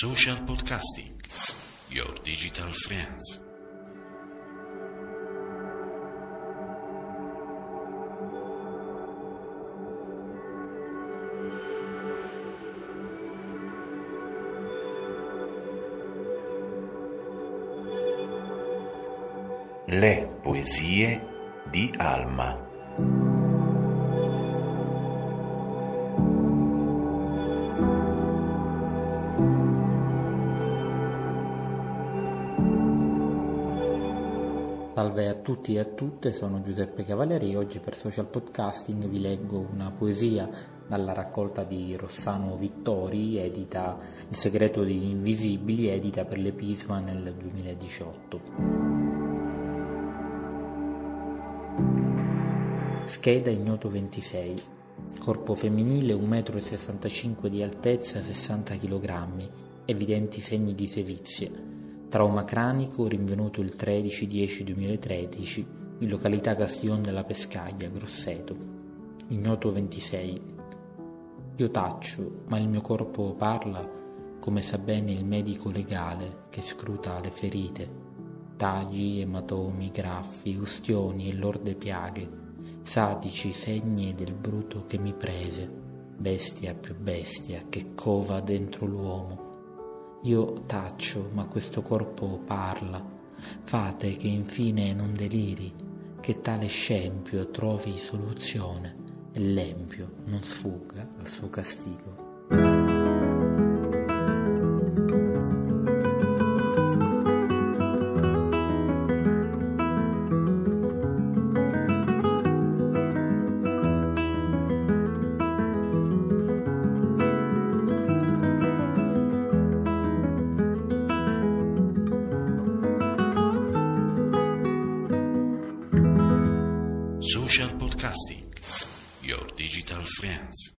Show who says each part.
Speaker 1: Social Podcasting, your digital friends.
Speaker 2: Le poesie di Alma.
Speaker 3: Salve a tutti e a tutte, sono Giuseppe Cavalieri e oggi per Social Podcasting vi leggo una poesia dalla raccolta di Rossano Vittori, edita Il segreto degli invisibili, edita per l'Episma nel 2018. Scheda ignoto 26. Corpo femminile 1,65 m di altezza, 60 kg, evidenti segni di sevizie Trauma cranico rinvenuto il 13-10-2013 in località Castillon della Pescaglia, Grosseto. Ignoto 26. Io taccio, ma il mio corpo parla come sa bene il medico legale che scruta le ferite. Tagli, ematomi, graffi, ustioni e lorde piaghe, satici segni del bruto che mi prese, bestia più bestia che cova dentro l'uomo io taccio, ma questo corpo parla. Fate che infine non deliri, che tale scempio trovi soluzione e l'empio non sfugga al suo castigo.
Speaker 1: Social Podcasting, your digital friends.